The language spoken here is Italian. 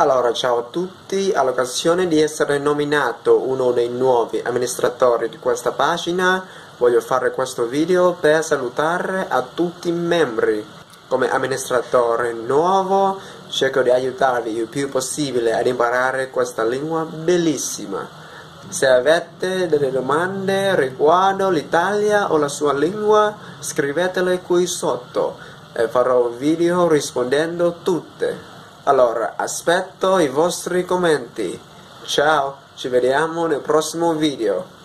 Allora, ciao a tutti, all'occasione di essere nominato uno dei nuovi amministratori di questa pagina, voglio fare questo video per salutare a tutti i membri. Come amministratore nuovo, cerco di aiutarvi il più possibile ad imparare questa lingua bellissima. Se avete delle domande riguardo l'Italia o la sua lingua, scrivetele qui sotto e farò video rispondendo tutte. Allora, aspetto i vostri commenti. Ciao, ci vediamo nel prossimo video.